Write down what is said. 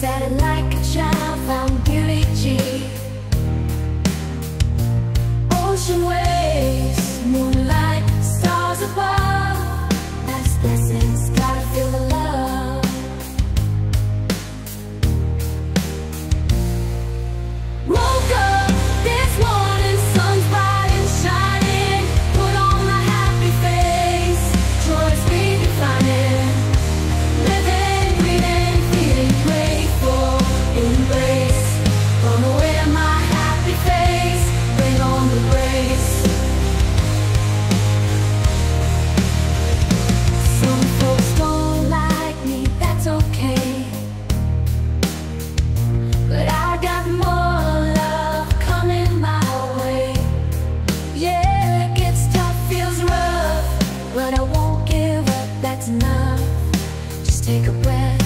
that light take a breath.